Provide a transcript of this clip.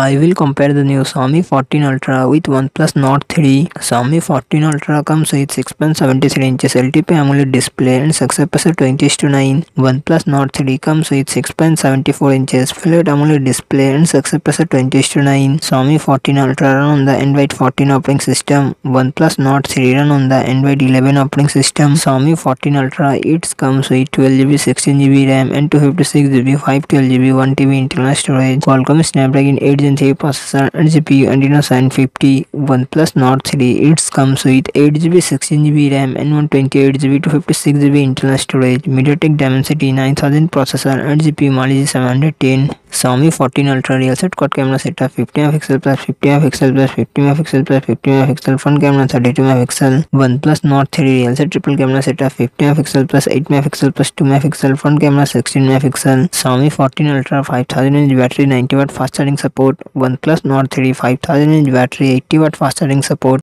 I will compare the new Xiaomi 14 Ultra with OnePlus Nord 3. Xiaomi 14 Ultra comes with 6.73 inches LTP AMOLED display and success percent 20 to 9. OnePlus Nord 3 comes with 6.74 inches flat AMOLED display and success percent 20 to 9. Xiaomi 14 Ultra run on the Android 14 operating system. OnePlus Nord 3 run on the Android 11 operating system. Xiaomi 14 Ultra it comes with 12GB 16GB RAM and 256GB 512GB 1TB internal storage. Qualcomm Snapdragon 8 Gen 3 processor and GPU Adreno 750 OnePlus Nord 3 it comes with 8GB 16GB RAM and 128GB 256GB internal storage. MediaTek Dimensity 9000 processor and GPU Mali 710 Xiaomi fourteen ultra real set quad camera setup fifty mega plus fifty mega plus fifty megapixel plus fifty megapixel front camera thirty two megapixel OnePlus Nord three real set triple camera setup fifty mega plus eight megapixel plus two megapixel front camera sixteen megapixel Xiaomi fourteen ultra five thousand inch battery ninety watt fast charging support OnePlus Nord three five thousand inch battery eighty watt fast charging support